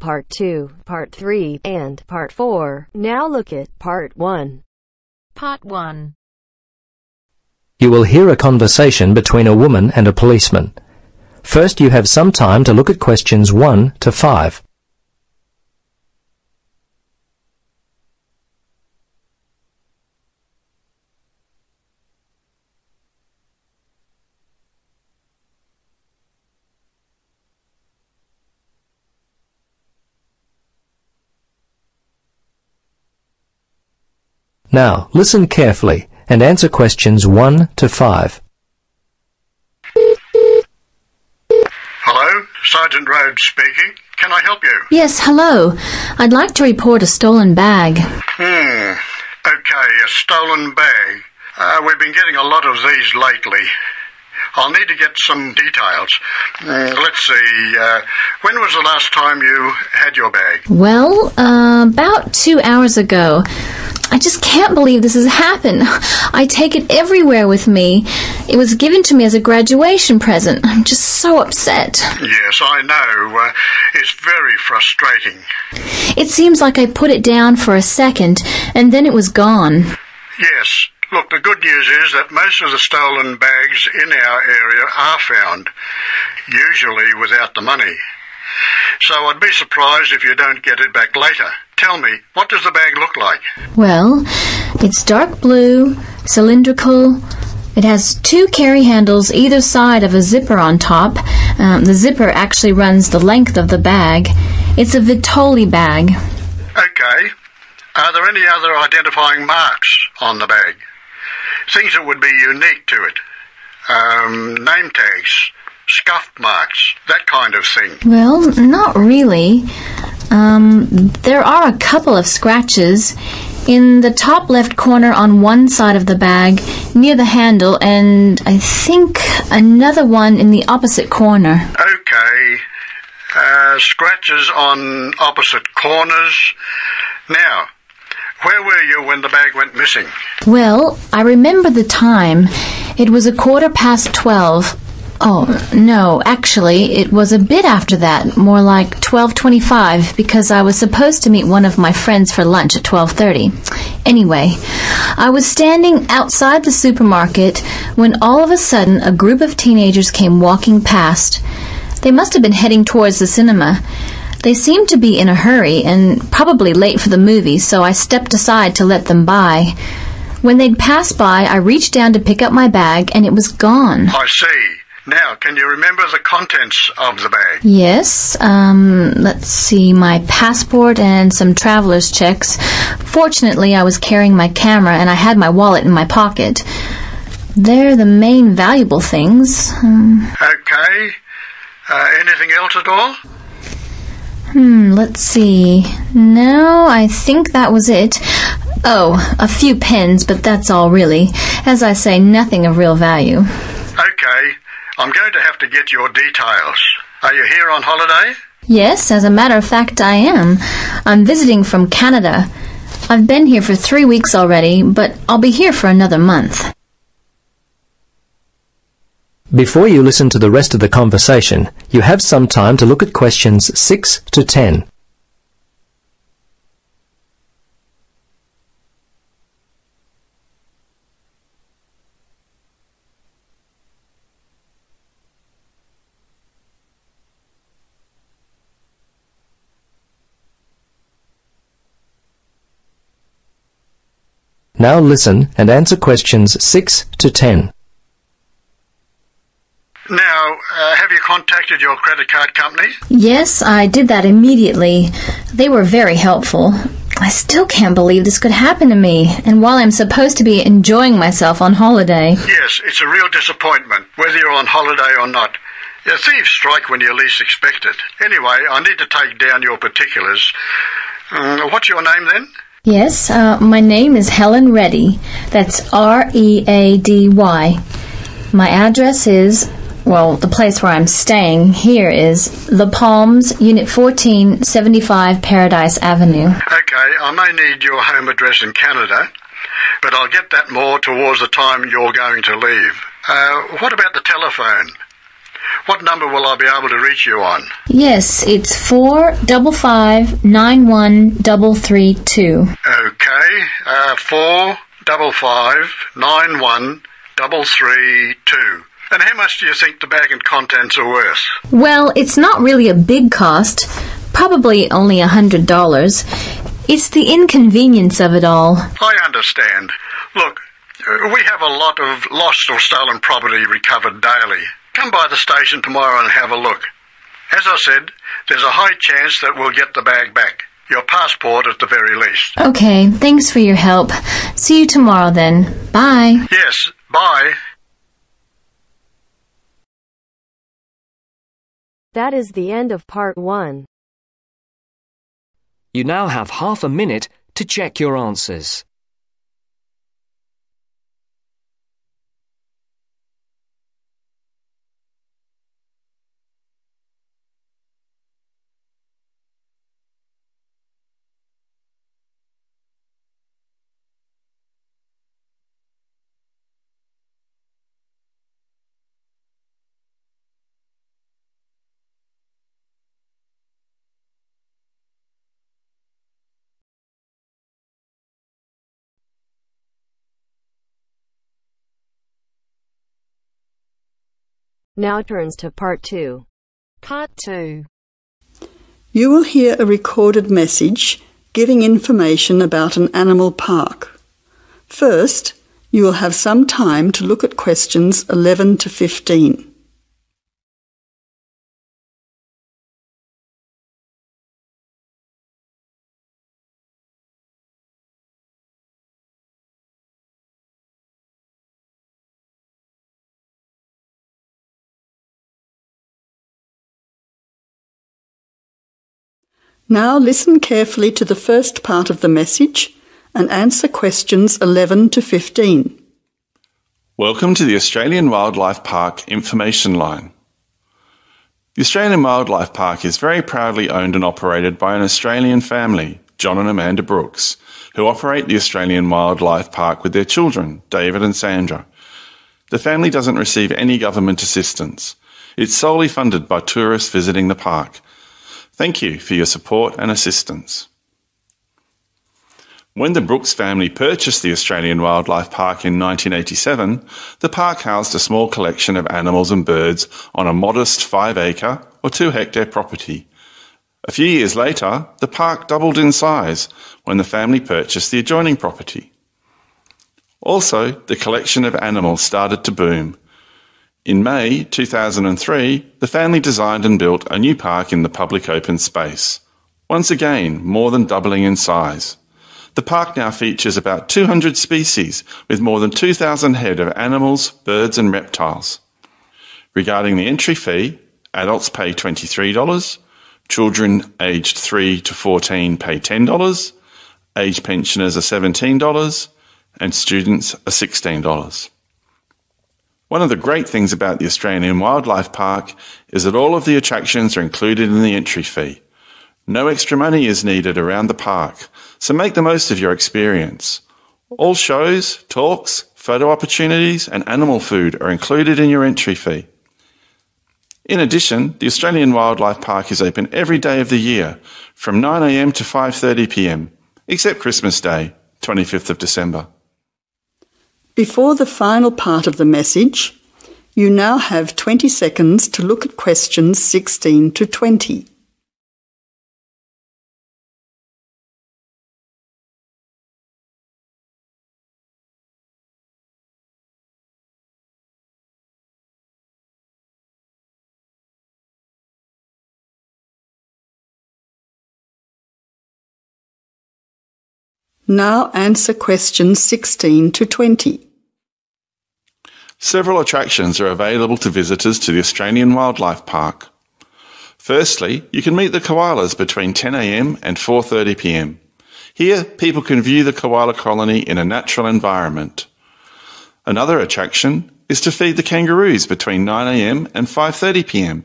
Part 2, Part 3, and Part 4. Now look at Part 1. Part 1. You will hear a conversation between a woman and a policeman. First, you have some time to look at questions 1 to 5. Now, listen carefully and answer questions 1 to 5. Hello, Sergeant Rhodes speaking. Can I help you? Yes, hello. I'd like to report a stolen bag. Hmm. Okay, a stolen bag. Uh, we've been getting a lot of these lately. I'll need to get some details. Mm, let's see. Uh, when was the last time you had your bag? Well, uh, about two hours ago. I just can't believe this has happened. I take it everywhere with me. It was given to me as a graduation present. I'm just so upset. Yes, I know. Uh, it's very frustrating. It seems like I put it down for a second, and then it was gone. Yes. Look, the good news is that most of the stolen bags in our area are found, usually without the money. So I'd be surprised if you don't get it back later. Tell me, what does the bag look like? Well, it's dark blue, cylindrical. It has two carry handles either side of a zipper on top. Um, the zipper actually runs the length of the bag. It's a Vitoli bag. Okay. Are there any other identifying marks on the bag? Things that would be unique to it? Um, name tags, scuff marks, that kind of thing. Well, not really. Um, there are a couple of scratches in the top left corner on one side of the bag near the handle, and I think another one in the opposite corner. Okay. Uh, scratches on opposite corners. Now, where were you when the bag went missing? Well, I remember the time. It was a quarter past twelve. Oh, no, actually, it was a bit after that, more like 12:25 because I was supposed to meet one of my friends for lunch at 12:30. Anyway, I was standing outside the supermarket when all of a sudden a group of teenagers came walking past. They must have been heading towards the cinema. They seemed to be in a hurry and probably late for the movie, so I stepped aside to let them by. When they'd passed by, I reached down to pick up my bag and it was gone. I see. Now, can you remember the contents of the bag? Yes, um, let's see, my passport and some traveler's checks. Fortunately, I was carrying my camera and I had my wallet in my pocket. They're the main valuable things. Um, Okay. Uh, anything else at all? hmm, let's see. No, I think that was it. Oh, a few pens, but that's all really. As I say, nothing of real value. Okay. I'm going to have to get your details. Are you here on holiday? Yes, as a matter of fact, I am. I'm visiting from Canada. I've been here for three weeks already, but I'll be here for another month. Before you listen to the rest of the conversation, you have some time to look at questions 6 to 10. Now listen and answer questions 6 to 10. Now, uh, have you contacted your credit card company? Yes, I did that immediately. They were very helpful. I still can't believe this could happen to me, and while I'm supposed to be enjoying myself on holiday. Yes, it's a real disappointment, whether you're on holiday or not. Yeah, thieves strike when you least expect it. Anyway, I need to take down your particulars. Mm, what's your name then? Yes, uh, my name is Helen Ready. That's R E A D Y. My address is, well, the place where I'm staying here is The Palms, Unit 14, 75 Paradise Avenue. Okay, I may need your home address in Canada, but I'll get that more towards the time you're going to leave. Uh, what about the telephone? What number will I be able to reach you on? Yes, it's four double five nine one double three two. Okay, uh, four double five nine one double three two. And how much do you think the bag and contents are worth? Well, it's not really a big cost. Probably only a hundred dollars. It's the inconvenience of it all. I understand. Look, uh, we have a lot of lost or stolen property recovered daily. Come by the station tomorrow and have a look. As I said, there's a high chance that we'll get the bag back. Your passport at the very least. Okay, thanks for your help. See you tomorrow then. Bye. Yes, bye. That is the end of part one. You now have half a minute to check your answers. Now turns to part two. Part 2. You will hear a recorded message giving information about an animal park. First, you will have some time to look at questions 11 to 15. Now listen carefully to the first part of the message and answer questions 11 to 15. Welcome to the Australian Wildlife Park Information Line. The Australian Wildlife Park is very proudly owned and operated by an Australian family, John and Amanda Brooks, who operate the Australian Wildlife Park with their children, David and Sandra. The family doesn't receive any government assistance. It's solely funded by tourists visiting the park. Thank you for your support and assistance. When the Brooks family purchased the Australian Wildlife Park in 1987, the park housed a small collection of animals and birds on a modest 5 acre or 2 hectare property. A few years later, the park doubled in size when the family purchased the adjoining property. Also, the collection of animals started to boom. In May 2003, the family designed and built a new park in the public open space. Once again, more than doubling in size. The park now features about 200 species with more than 2,000 head of animals, birds and reptiles. Regarding the entry fee, adults pay $23, children aged 3 to 14 pay $10, age pensioners are $17, and students are $16. One of the great things about the Australian Wildlife Park is that all of the attractions are included in the entry fee. No extra money is needed around the park, so make the most of your experience. All shows, talks, photo opportunities, and animal food are included in your entry fee. In addition, the Australian Wildlife Park is open every day of the year from 9am to 5.30pm, except Christmas Day, 25th of December. Before the final part of the message, you now have 20 seconds to look at questions 16 to 20. Now answer questions 16 to 20. Several attractions are available to visitors to the Australian Wildlife Park. Firstly, you can meet the koalas between 10am and 4.30pm. Here, people can view the koala colony in a natural environment. Another attraction is to feed the kangaroos between 9am and 5.30pm.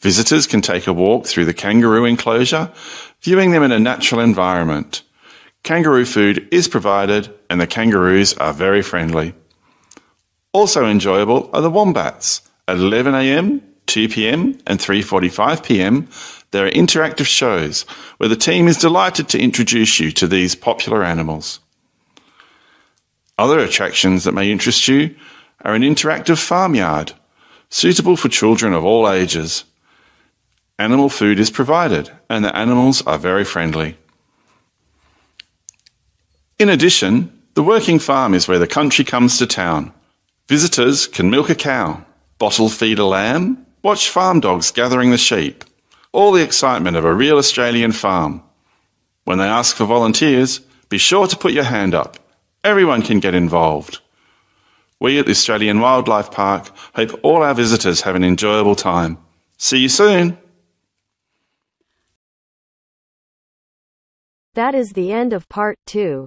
Visitors can take a walk through the kangaroo enclosure, viewing them in a natural environment. Kangaroo food is provided and the kangaroos are very friendly. Also enjoyable are the wombats at 11am, 2 p.m. and 3:45 p.m. there are interactive shows where the team is delighted to introduce you to these popular animals. Other attractions that may interest you are an interactive farmyard, suitable for children of all ages. Animal food is provided, and the animals are very friendly. In addition, the working farm is where the country comes to town. Visitors can milk a cow, bottle feed a lamb, watch farm dogs gathering the sheep. All the excitement of a real Australian farm. When they ask for volunteers, be sure to put your hand up. Everyone can get involved. We at the Australian Wildlife Park hope all our visitors have an enjoyable time. See you soon! That is the end of part two.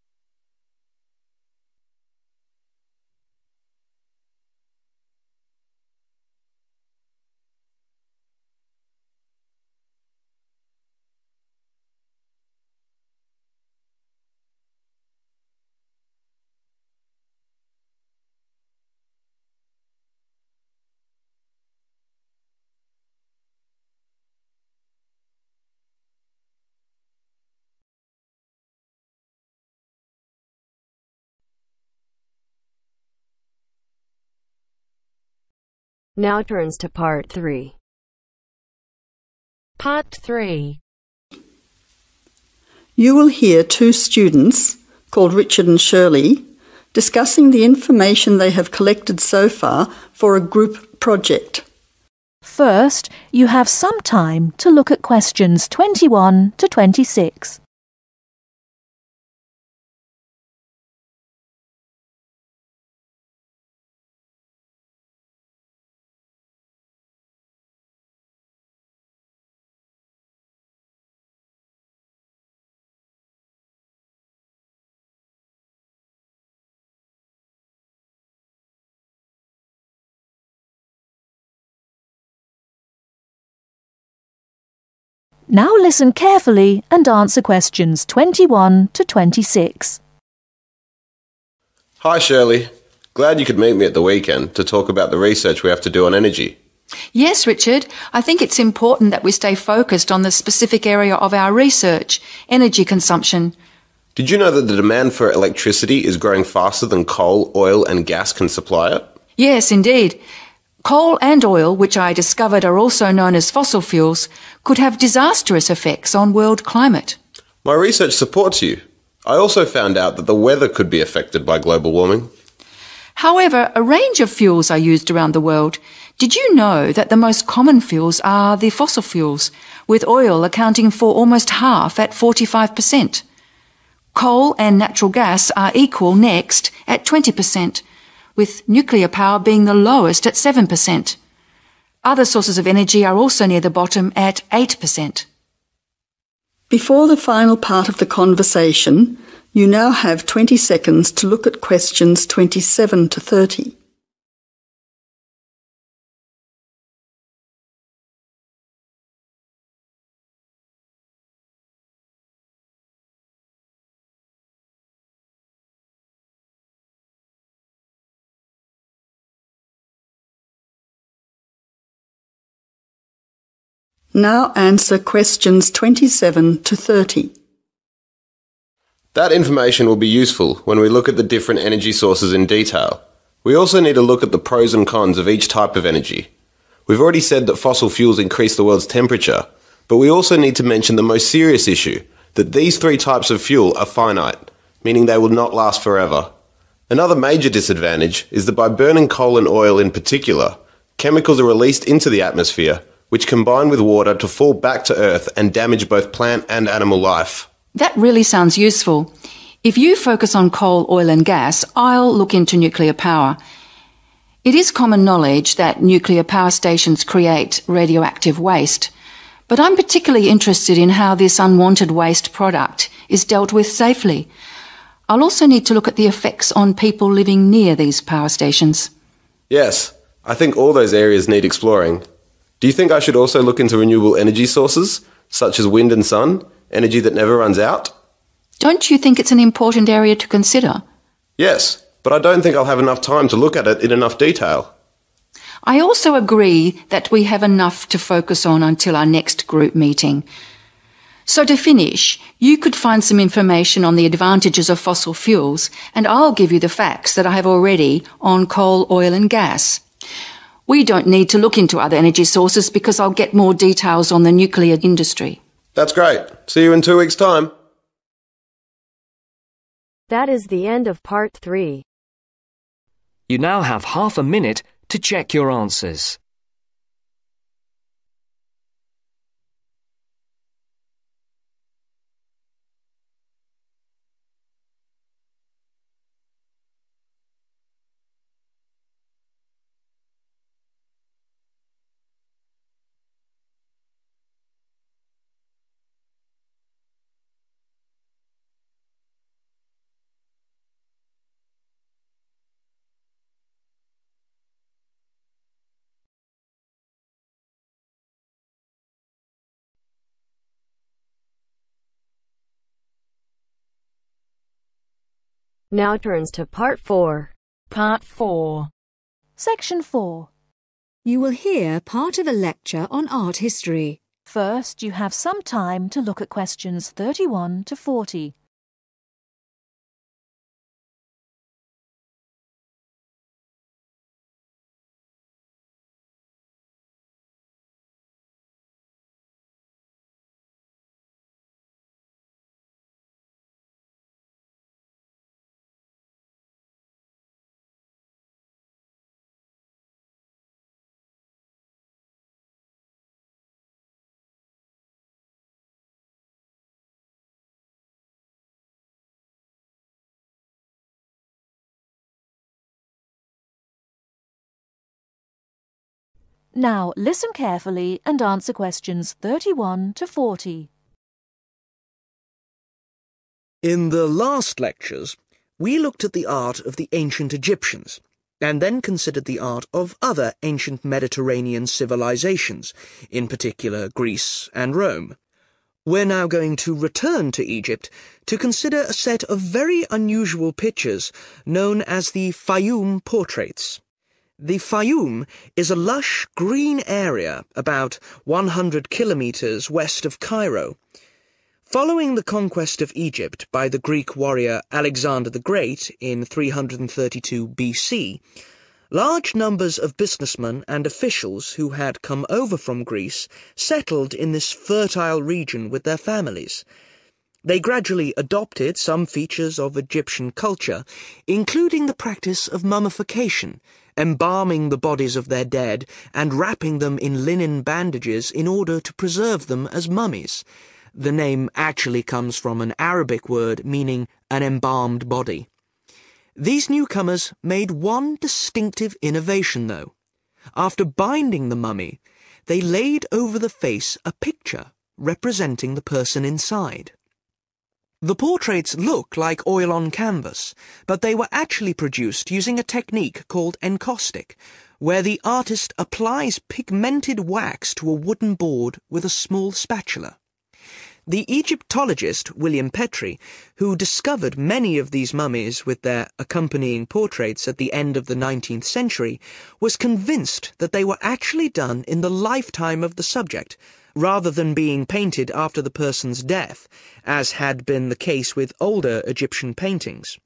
Now turns to part three. Part 3. You will hear two students, called Richard and Shirley, discussing the information they have collected so far for a group project. First, you have some time to look at questions 21 to 26. Now listen carefully and answer questions 21 to 26. Hi, Shirley. Glad you could meet me at the weekend to talk about the research we have to do on energy. Yes, Richard. I think it's important that we stay focused on the specific area of our research, energy consumption. Did you know that the demand for electricity is growing faster than coal, oil, and gas can supply it? Yes, indeed. Coal and oil, which I discovered are also known as fossil fuels, could have disastrous effects on world climate. My research supports you. I also found out that the weather could be affected by global warming. However, a range of fuels are used around the world. Did you know that the most common fuels are the fossil fuels, with oil accounting for almost half at 45%? Coal and natural gas are equal next at 20%, with nuclear power being the lowest at 7%. Other sources of energy are also near the bottom at 8%. Before the final part of the conversation, you now have 20 seconds to look at questions 27 to 30. Now answer questions 27 to 30. That information will be useful when we look at the different energy sources in detail. We also need to look at the pros and cons of each type of energy. We've already said that fossil fuels increase the world's temperature, but we also need to mention the most serious issue that these three types of fuel are finite, meaning they will not last forever. Another major disadvantage is that by burning coal and oil in particular, chemicals are released into the atmosphere which combine with water to fall back to Earth and damage both plant and animal life. That really sounds useful. If you focus on coal, oil and gas, I'll look into nuclear power. It is common knowledge that nuclear power stations create radioactive waste, but I'm particularly interested in how this unwanted waste product is dealt with safely. I'll also need to look at the effects on people living near these power stations. Yes, I think all those areas need exploring. Do you think I should also look into renewable energy sources, such as wind and sun, energy that never runs out? Don't you think it's an important area to consider? Yes, but I don't think I'll have enough time to look at it in enough detail. I also agree that we have enough to focus on until our next group meeting. So to finish, you could find some information on the advantages of fossil fuels, and I'll give you the facts that I have already on coal, oil and gas. We don't need to look into other energy sources because I'll get more details on the nuclear industry. That's great. See you in two weeks' time. That is the end of part 3. You now have half a minute to check your answers. Now turns to part 4. Part 4. Section 4. You will hear part of a lecture on art history. First, you have some time to look at questions 31 to 40. Now listen carefully and answer questions 31 to 40. In the last lectures, we looked at the art of the ancient Egyptians and then considered the art of other ancient Mediterranean civilizations, in particular Greece and Rome. We're now going to return to Egypt to consider a set of very unusual pictures known as the Fayum portraits. The Fayum is a lush green area about 100 kilometers west of Cairo. Following the conquest of Egypt by the Greek warrior Alexander the Great in 332 BC, large numbers of businessmen and officials who had come over from Greece settled in this fertile region with their families. They gradually adopted some features of Egyptian culture, including the practice of mummification, embalming the bodies of their dead and wrapping them in linen bandages in order to preserve them as mummies. The name actually comes from an Arabic word meaning an embalmed body. These newcomers made one distinctive innovation, though. After binding the mummy, they laid over the face a picture representing the person inside. The portraits look like oil on canvas, but they were actually produced using a technique called encaustic, where the artist applies pigmented wax to a wooden board with a small spatula. The Egyptologist William Petrie, who discovered many of these mummies with their accompanying portraits at the end of the 19th century, was convinced that they were actually done in the lifetime of the subject, rather than being painted after the person's death, as had been the case with older Egyptian paintings.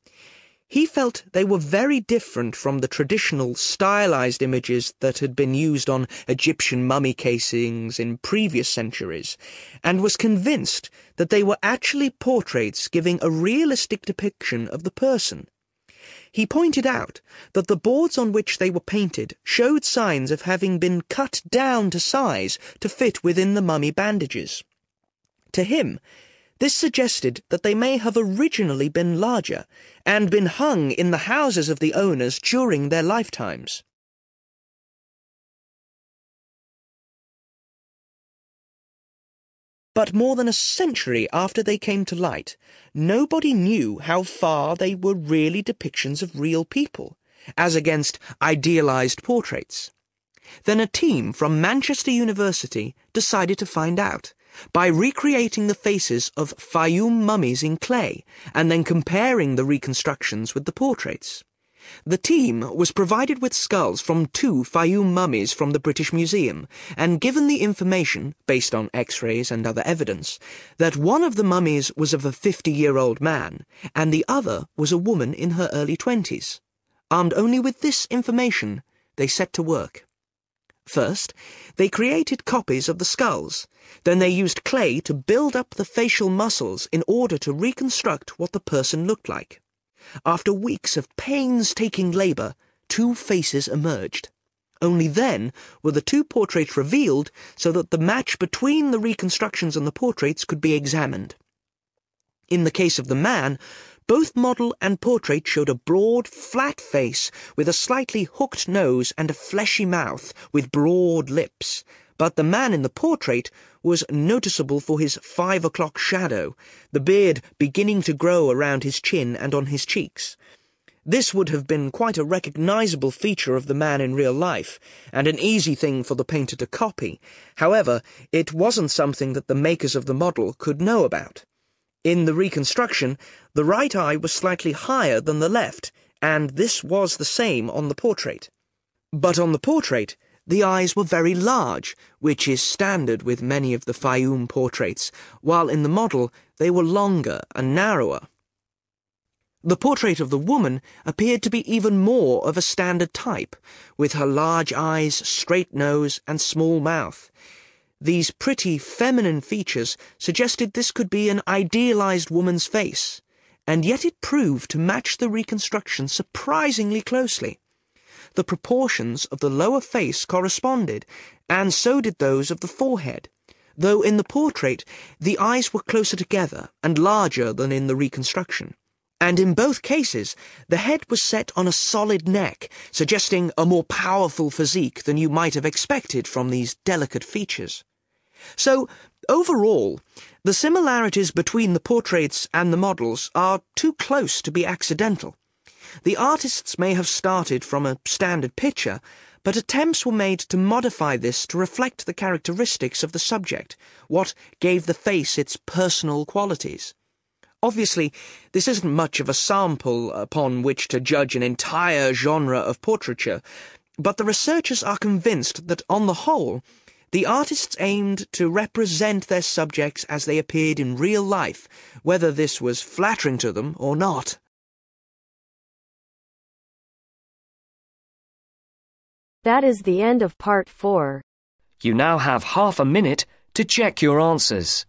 He felt they were very different from the traditional stylized images that had been used on Egyptian mummy casings in previous centuries, and was convinced that they were actually portraits giving a realistic depiction of the person. He pointed out that the boards on which they were painted showed signs of having been cut down to size to fit within the mummy bandages. To him, this suggested that they may have originally been larger and been hung in the houses of the owners during their lifetimes. But more than a century after they came to light, nobody knew how far they were really depictions of real people, as against idealized portraits. Then a team from Manchester University decided to find out by recreating the faces of Fayum mummies in clay and then comparing the reconstructions with the portraits. The team was provided with skulls from two Fayum mummies from the British Museum and given the information, based on x-rays and other evidence, that one of the mummies was of a 50-year-old man and the other was a woman in her early 20s. Armed only with this information, they set to work. First, they created copies of the skulls. Then they used clay to build up the facial muscles in order to reconstruct what the person looked like. After weeks of painstaking labour, two faces emerged. Only then were the two portraits revealed so that the match between the reconstructions and the portraits could be examined. In the case of the man, both model and portrait showed a broad, flat face with a slightly hooked nose and a fleshy mouth with broad lips. But the man in the portrait was noticeable for his five o'clock shadow, the beard beginning to grow around his chin and on his cheeks. This would have been quite a recognizable feature of the man in real life, and an easy thing for the painter to copy. However, it wasn't something that the makers of the model could know about. In the reconstruction, the right eye was slightly higher than the left, and this was the same on the portrait. But on the portrait, the eyes were very large, which is standard with many of the Fayum portraits, while in the model they were longer and narrower. The portrait of the woman appeared to be even more of a standard type, with her large eyes, straight nose, and small mouth. These pretty feminine features suggested this could be an idealized woman's face, and yet it proved to match the reconstruction surprisingly closely. The proportions of the lower face corresponded, and so did those of the forehead, though in the portrait the eyes were closer together and larger than in the reconstruction. And in both cases, the head was set on a solid neck, suggesting a more powerful physique than you might have expected from these delicate features. So, overall, the similarities between the portraits and the models are too close to be accidental. The artists may have started from a standard picture, but attempts were made to modify this to reflect the characteristics of the subject, what gave the face its personal qualities. Obviously, this isn't much of a sample upon which to judge an entire genre of portraiture, but the researchers are convinced that, on the whole, the artists aimed to represent their subjects as they appeared in real life, whether this was flattering to them or not. That is the end of part 4. You now have half a minute to check your answers.